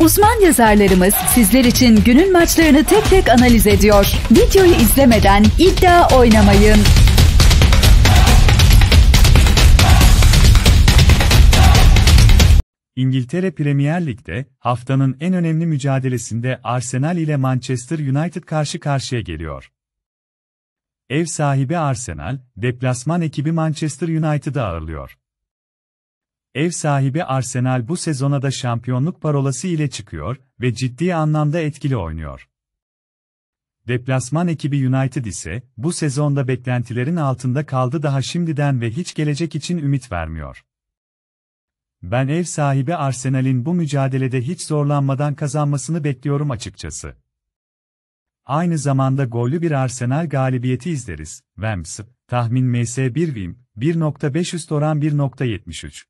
Uzman yazarlarımız sizler için günün maçlarını tek tek analiz ediyor. Videoyu izlemeden iddia oynamayın. İngiltere Premier Lig'de haftanın en önemli mücadelesinde Arsenal ile Manchester United karşı karşıya geliyor. Ev sahibi Arsenal, deplasman ekibi Manchester United'ı ağırlıyor. Ev sahibi Arsenal bu sezona da şampiyonluk parolası ile çıkıyor ve ciddi anlamda etkili oynuyor. Deplasman ekibi United ise bu sezonda beklentilerin altında kaldı daha şimdiden ve hiç gelecek için ümit vermiyor. Ben ev sahibi Arsenal'in bu mücadelede hiç zorlanmadan kazanmasını bekliyorum açıkçası. Aynı zamanda gollü bir Arsenal galibiyeti izleriz. Vems, tahmin MS1 Wim, 1.5 üst oran 1.73.